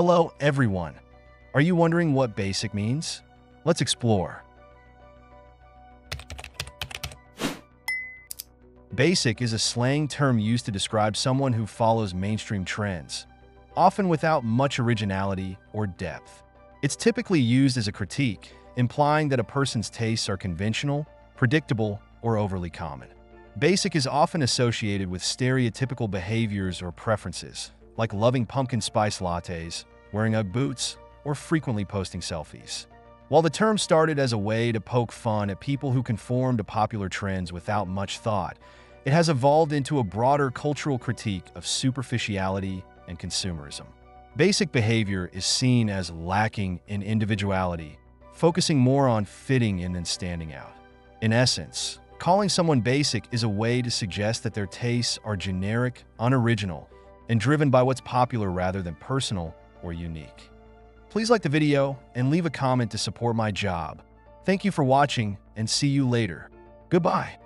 Hello, everyone. Are you wondering what basic means? Let's explore. Basic is a slang term used to describe someone who follows mainstream trends, often without much originality or depth. It's typically used as a critique, implying that a person's tastes are conventional, predictable, or overly common. Basic is often associated with stereotypical behaviors or preferences, like loving pumpkin spice lattes, wearing Ugg boots, or frequently posting selfies. While the term started as a way to poke fun at people who conform to popular trends without much thought, it has evolved into a broader cultural critique of superficiality and consumerism. Basic behavior is seen as lacking in individuality, focusing more on fitting in than standing out. In essence, calling someone basic is a way to suggest that their tastes are generic, unoriginal, and driven by what's popular rather than personal or unique. Please like the video and leave a comment to support my job. Thank you for watching and see you later. Goodbye.